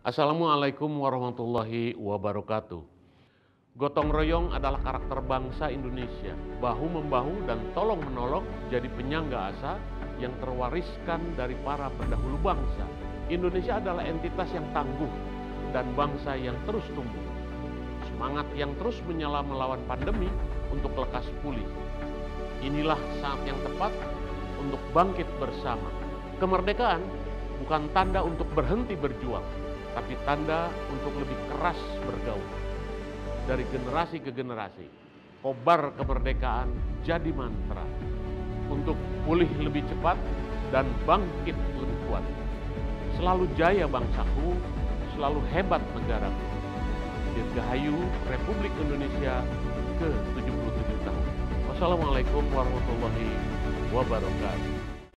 Assalamualaikum warahmatullahi wabarakatuh. Gotong royong adalah karakter bangsa Indonesia. Bahu-membahu dan tolong-menolong jadi penyangga asa yang terwariskan dari para pendahulu bangsa. Indonesia adalah entitas yang tangguh dan bangsa yang terus tumbuh. Semangat yang terus menyala melawan pandemi untuk lekas pulih. Inilah saat yang tepat untuk bangkit bersama. Kemerdekaan bukan tanda untuk berhenti berjuang, tapi tanda untuk lebih keras bergaul. Dari generasi ke generasi, kobar kemerdekaan jadi mantra untuk pulih lebih cepat dan bangkit lebih kuat. Selalu jaya bangsaku, selalu hebat negaraku. Dirgahayu Republik Indonesia ke-77 tahun. Wassalamualaikum warahmatullahi wabarakatuh.